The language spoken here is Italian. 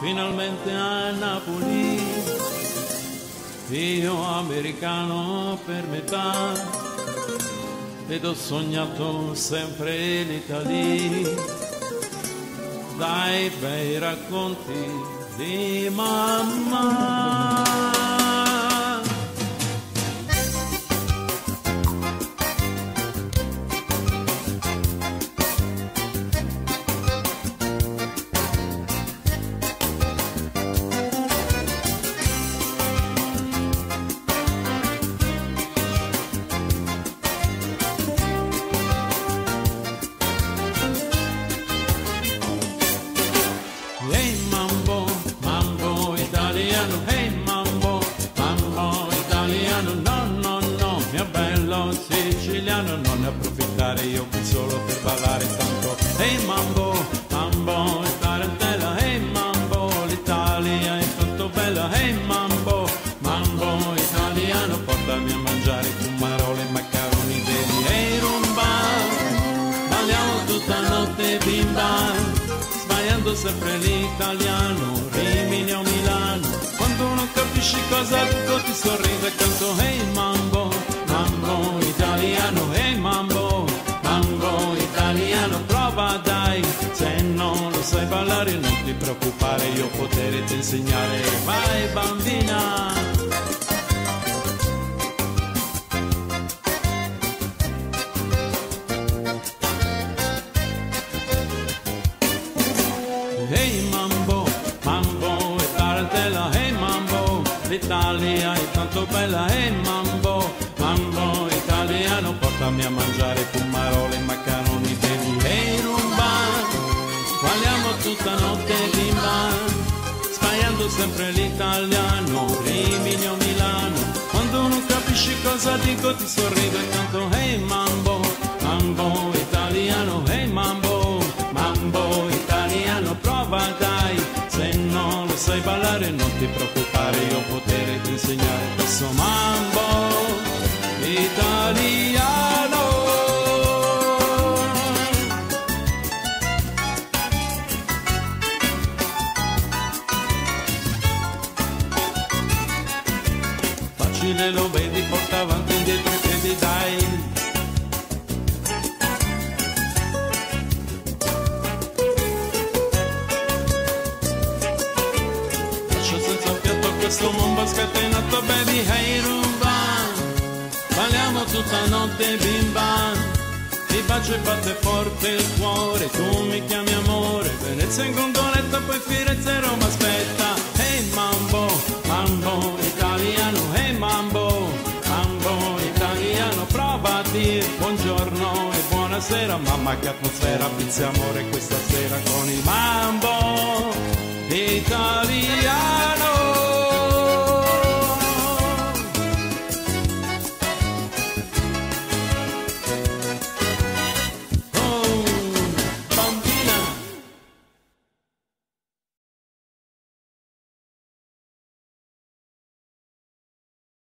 finalmente a Napoli, io americano per metà, ed ho sognato sempre l'Italia, dai bei racconti di mamma. Italiano, hey mambo, mambo italiano, no, no, no, mio bello siciliano, non ne approfittare io qui solo per ballare tanto. Hey mambo, mambo tarantella, hey mambo, l'Italia è tanto bella, hey mambo, mambo italiano, portami a mangiare fumarole e maccaroni veri, hey rumba, balliamo tutta notte bimba sbagliando sempre l'italiano, capisci cosa dico ti sorrido e canto Hey mambo, mambo italiano, hey mambo, mambo italiano, prova dai, se non lo sai ballare non ti preoccupare, io potere ti insegnare, vai bambina. l'Italia è tanto bella, hey mambo, mambo italiano, portami a mangiare fumarole e maccaroni bevi, hey rumba, balliamo tutta notte bimba, sbagliando sempre l'italiano, Rimini Milano, quando non capisci cosa dico ti sorrido e canto, hey mambo, mambo italiano, hey mambo, mambo italiano, prova dai, mambo italiano. Facile lo vedi, porta avanti indietro i piedi, dai. Questo mondo scatenato, baby, hey rumba. Balliamo tutta notte bimba. Ti bacio e batte forte il cuore Tu mi chiami amore. Venezia in gondoletta, poi Firenze Roma aspetta. Hey mambo, mambo italiano. Hey mambo, mambo italiano. Prova a dire buongiorno e buonasera Mamma che atmosfera, pizza amore questa sera con il mambo